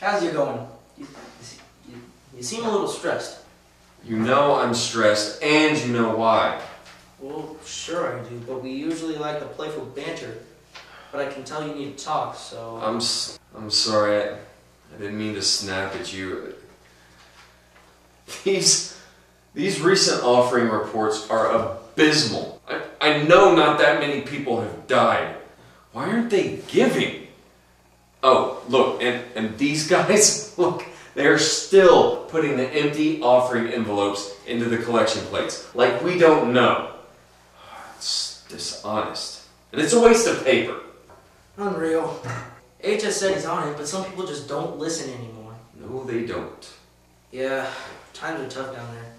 how's it going? You, you, you seem a little stressed. You know I'm stressed, and you know why. Well, sure I do, but we usually like a playful banter. But I can tell you need to talk, so. I'm s- I'm sorry. I, I didn't mean to snap at you. These these recent offering reports are abysmal. I, I know not that many people have died. Why aren't they giving? Look, and, and these guys, look, they're still putting the empty offering envelopes into the collection plates. Like we don't know. It's dishonest. And it's a waste of paper. Unreal. HS said he's on it, but some people just don't listen anymore. No, they don't. Yeah, times are tough down there.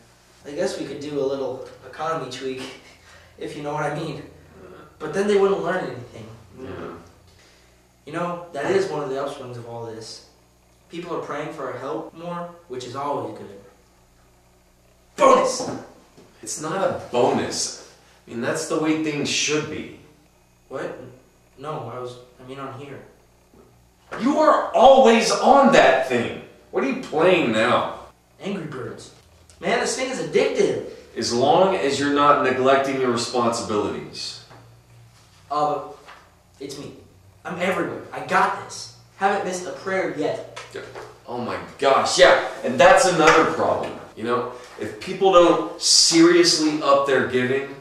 I guess we could do a little economy tweak, if you know what I mean. But then they wouldn't learn anything. Yeah. You know, that is one of the upswings of all this. People are praying for our help more, which is always good. Bonus! It's not a bonus. I mean, that's the way things should be. What? No, I was, I mean on here. You are always on that thing. What are you playing now? Angry Birds. Man, this thing is addictive. As long as you're not neglecting your responsibilities. Uh, it's me. I'm everywhere. I got this. Haven't missed a prayer yet. Oh my gosh, yeah, and that's another problem. You know, if people don't seriously up their giving,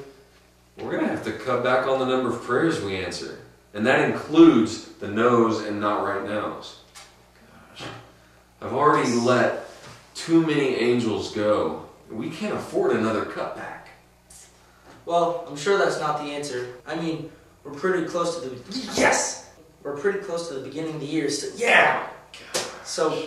we're gonna have to cut back on the number of prayers we answer. And that includes the no's and not right now's. Gosh. I've already let too many angels go. We can't afford another cutback. Well, I'm sure that's not the answer. I mean, we're pretty close to the yes. We're pretty close to the beginning of the year. So yeah. So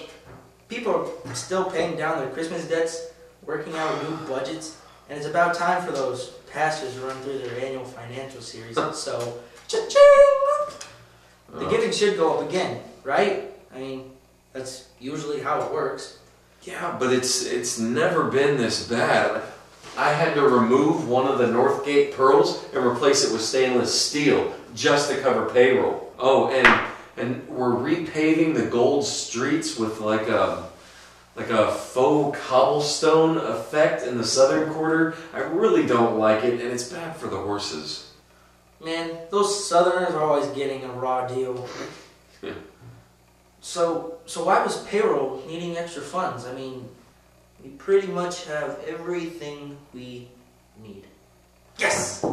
people are still paying down their Christmas debts, working out new budgets, and it's about time for those pastors to run through their annual financial series. so, cha-ching! The Uh, giving should go up again, right? I mean, that's usually how it works. Yeah, but it's it's never been this bad. I had to remove one of the Northgate pearls and replace it with stainless steel just to cover payroll. Oh, and and we're repaving the gold streets with like a like a faux cobblestone effect in the southern quarter. I really don't like it, and it's bad for the horses. Man, those Southerners are always getting a raw deal. Yeah. So, so why was payroll needing extra funds? I mean, we pretty much have everything we need. Yes.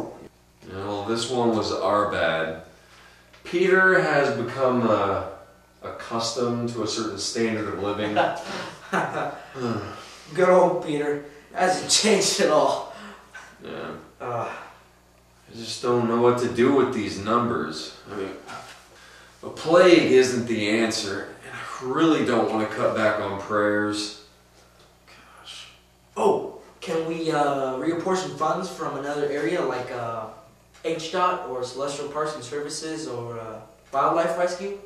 Well, this one was our bad. Peter has become uh, accustomed to a certain standard of living. Good old Peter hasn't changed at all. Yeah. Uh, I just don't know what to do with these numbers. I mean, a plague isn't the answer, and I really don't want to cut back on prayers. Gosh. oh, can we uh, reapportion funds from another area like uh, HDOT or Celestial Parks and Services or uh, Wildlife Rescue?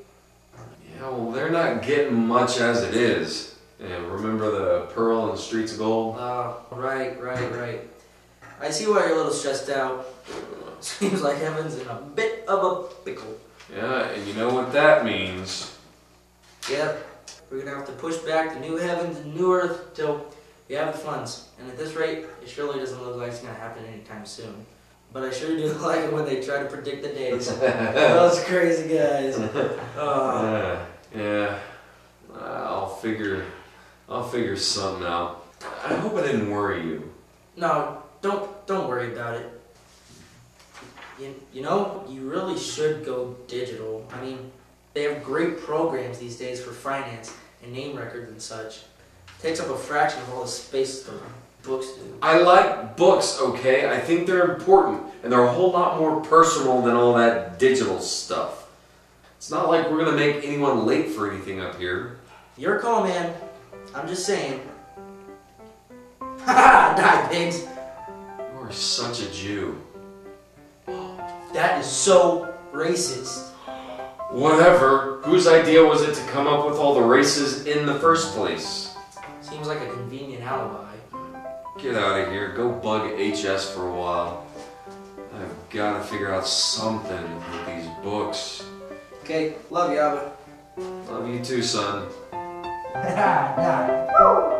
Yeah, well, they're not getting much as it is. And remember the pearl and the streets of gold? Uh, right, right, right. I see why you're a little stressed out. Seems like heaven's in a bit of a pickle. Yeah, and you know what that means. Yep, we're gonna have to push back the new heavens and new earth till we have the funds. And at this rate, it surely doesn't look like it's gonna happen anytime soon. But I sure do like it when they try to predict the days. Those crazy guys. Uh, Yeah, yeah. I'll figure. I'll figure something out. I hope I didn't worry you. no, don't don't worry about it. You, you know, you really should go digital. I mean, they have great programs these days for finance and name records and such. takes up a fraction of all the space the books do. I like books, okay? I think they're important, and they're a whole lot more personal than all that digital stuff. It's not like we're gonna make anyone late for anything up here. Your call, man. I'm just saying. Ha Die, pigs! You are such a Jew. That is so racist. Whatever. Whose idea was it to come up with all the races in the first place? Seems like a convenient alibi. Get out of here. Go bug HS for a while. I've got to figure out something with these books. Okay, love you, Abba. Love you too, son.